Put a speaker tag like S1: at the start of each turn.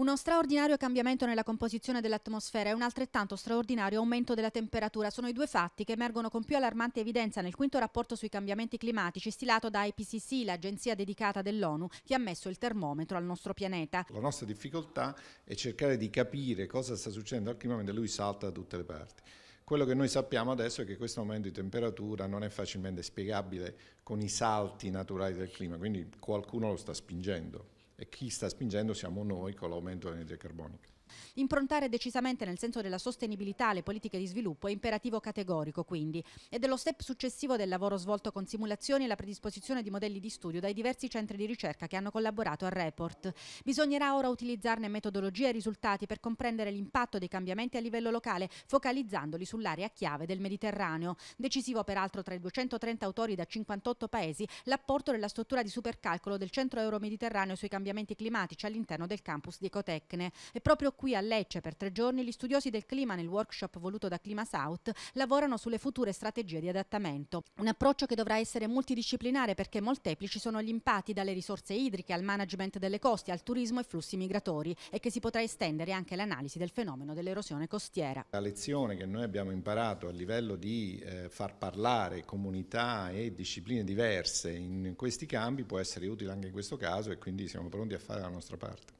S1: Uno straordinario cambiamento nella composizione dell'atmosfera e un altrettanto straordinario aumento della temperatura sono i due fatti che emergono con più allarmante evidenza nel quinto rapporto sui cambiamenti climatici stilato da IPCC, l'agenzia dedicata dell'ONU, che ha messo il termometro al nostro pianeta.
S2: La nostra difficoltà è cercare di capire cosa sta succedendo al clima mentre lui salta da tutte le parti. Quello che noi sappiamo adesso è che questo aumento di temperatura non è facilmente spiegabile con i salti naturali del clima, quindi qualcuno lo sta spingendo e chi sta spingendo siamo noi con l'aumento dell'energia carbonica.
S1: Improntare decisamente nel senso della sostenibilità le politiche di sviluppo è imperativo categorico, quindi, e dello step successivo del lavoro svolto con simulazioni e la predisposizione di modelli di studio dai diversi centri di ricerca che hanno collaborato al report. Bisognerà ora utilizzarne metodologie e risultati per comprendere l'impatto dei cambiamenti a livello locale, focalizzandoli sull'area chiave del Mediterraneo. Decisivo peraltro tra i 230 autori da 58 paesi l'apporto della struttura di supercalcolo del Centro Euro-Mediterraneo sui cambiamenti climatici all'interno del campus di Ecotecne. E proprio qui a Lecce per tre giorni gli studiosi del clima nel workshop voluto da Clima South lavorano sulle future strategie di adattamento. Un approccio che dovrà essere multidisciplinare perché molteplici sono gli impatti dalle risorse idriche al management delle coste, al turismo e flussi migratori e che si potrà estendere anche all'analisi del fenomeno dell'erosione costiera.
S2: La lezione che noi abbiamo imparato a livello di eh, far parlare comunità e discipline diverse in questi campi può essere utile anche in questo caso e quindi siamo pronti a fare la nostra parte.